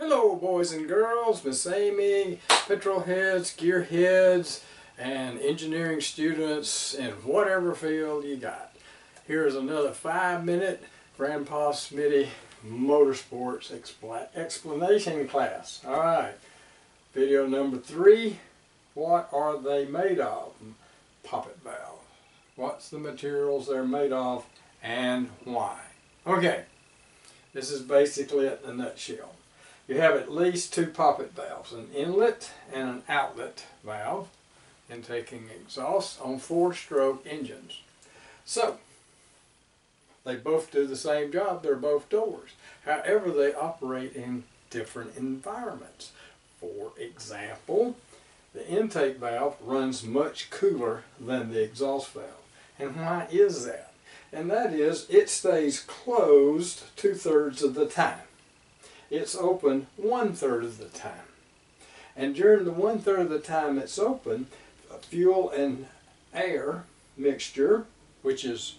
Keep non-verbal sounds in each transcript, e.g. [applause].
Hello boys and girls, Miss Amy, petrol heads, gear heads, and engineering students in whatever field you got. Here is another five minute Grandpa Smitty Motorsports expla explanation class. Alright, video number three, what are they made of? Poppet valve. What's the materials they're made of and why? Okay, this is basically it in a nutshell. You have at least two poppet valves, an inlet and an outlet valve, intaking exhaust on four-stroke engines. So, they both do the same job, they're both doors. However, they operate in different environments. For example, the intake valve runs much cooler than the exhaust valve. And why is that? And that is, it stays closed two-thirds of the time it's open one third of the time. And during the one third of the time it's open, fuel and air mixture, which is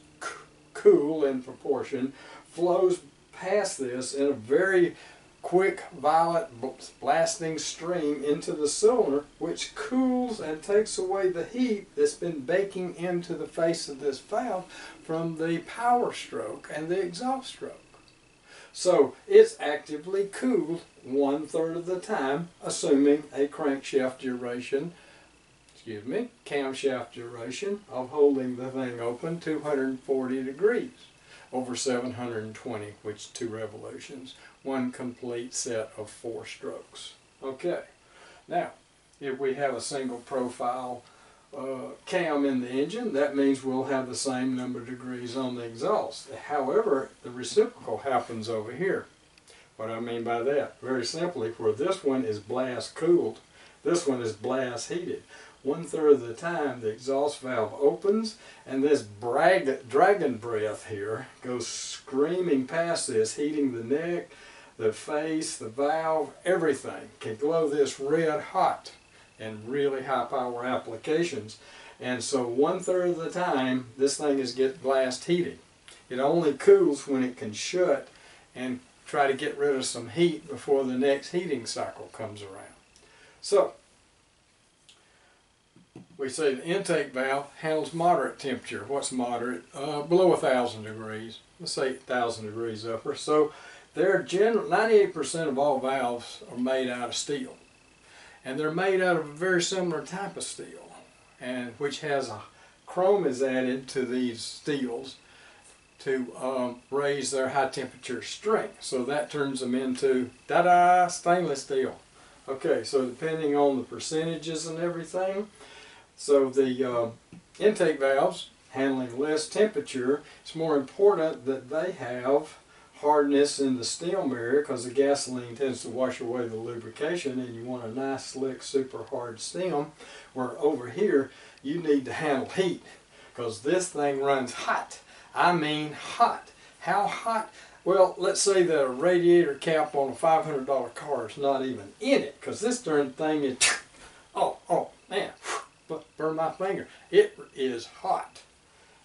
cool in proportion, flows past this in a very quick violet blasting stream into the cylinder which cools and takes away the heat that's been baking into the face of this valve from the power stroke and the exhaust stroke. So it's actively cooled one third of the time, assuming a crankshaft duration, excuse me, camshaft duration of holding the thing open 240 degrees over 720, which two revolutions, one complete set of four strokes. Okay, now if we have a single profile uh, cam in the engine, that means we'll have the same number of degrees on the exhaust. However, the reciprocal happens over here. What I mean by that? Very simply, where this one is blast cooled, this one is blast heated. One third of the time the exhaust valve opens and this brag, dragon breath here goes screaming past this, heating the neck, the face, the valve, everything can glow this red hot and really high power applications. And so one third of the time, this thing is get blast heated. It only cools when it can shut and try to get rid of some heat before the next heating cycle comes around. So, we say the intake valve handles moderate temperature. What's moderate? Uh, below 1,000 degrees. Let's say 1,000 degrees upper. So, they're 98% of all valves are made out of steel and they're made out of a very similar type of steel and which has a chrome is added to these steels to um, raise their high temperature strength. So that turns them into da-da stainless steel. Okay so depending on the percentages and everything so the uh, intake valves handling less temperature it's more important that they have hardness in the stem area because the gasoline tends to wash away the lubrication and you want a nice slick super hard stem where over here you need to handle heat because this thing runs hot. I mean hot. How hot? Well let's say the radiator cap on a $500 car is not even in it because this darn thing is [sniffs] oh oh man [sniffs] burn my finger. It is hot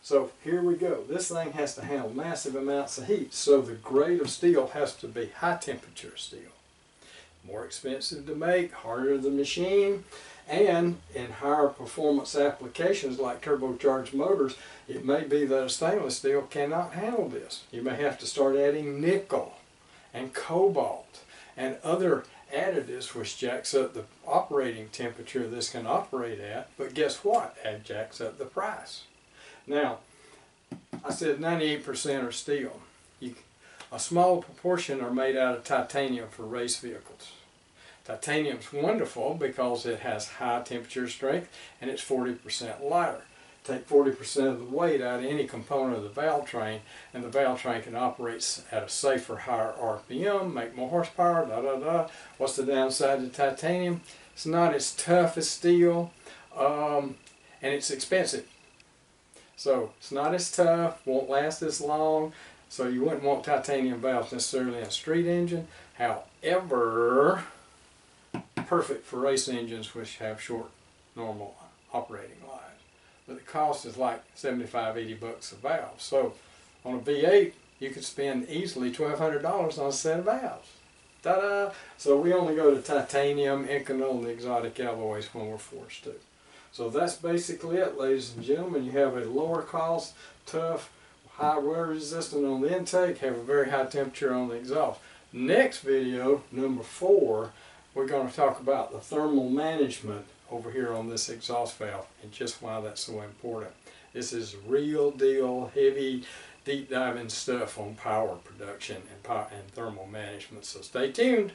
so here we go. This thing has to handle massive amounts of heat. So the grade of steel has to be high temperature steel. More expensive to make, harder to machine, and in higher performance applications like turbocharged motors, it may be that a stainless steel cannot handle this. You may have to start adding nickel and cobalt and other additives which jacks up the operating temperature this can operate at, but guess what? That jacks up the price. Now, I said 98% are steel. You, a small proportion are made out of titanium for race vehicles. Titanium's wonderful because it has high temperature strength and it's 40% lighter. Take 40% of the weight out of any component of the valve train and the valve train can operate at a safer, higher RPM, make more horsepower, da da da. What's the downside to titanium? It's not as tough as steel um, and it's expensive. So it's not as tough, won't last as long, so you wouldn't want titanium valves necessarily in a street engine. However, perfect for race engines which have short normal operating lives. But the cost is like 75, 80 bucks a valve. So on a V8, you could spend easily $1,200 on a set of valves. Ta-da! So we only go to titanium, Inconel, and exotic alloys when we're forced to. So that's basically it, ladies and gentlemen. You have a lower cost, tough, high wear resistant on the intake, have a very high temperature on the exhaust. Next video, number four, we're going to talk about the thermal management over here on this exhaust valve and just why that's so important. This is real deal, heavy, deep diving stuff on power production and, and thermal management. So stay tuned.